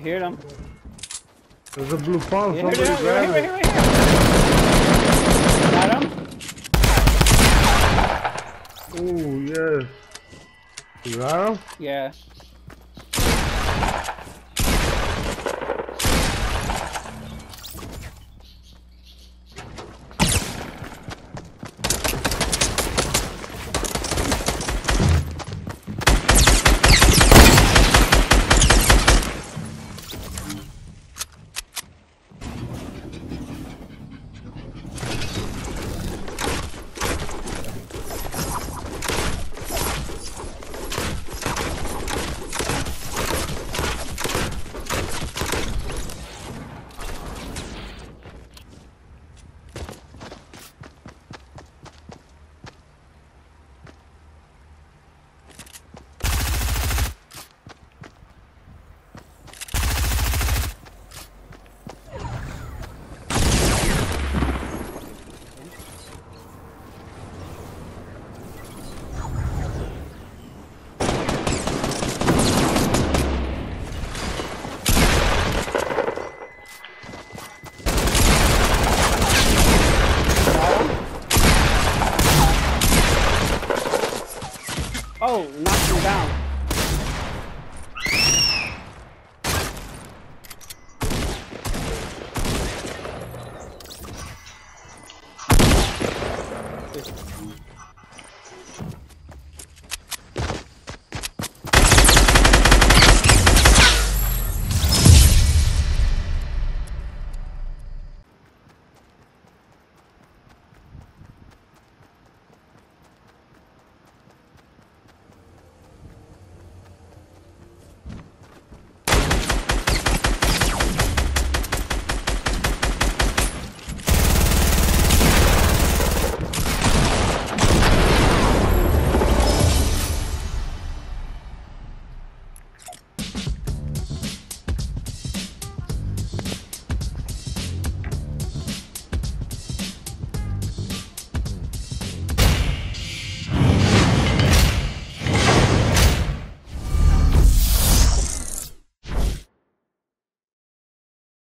hear them. There's a blue phone. Yeah, Somebody here, here, grab here, it. here, here. Got him? Ooh, yes. You got him? Yeah. Oh, knocked him down.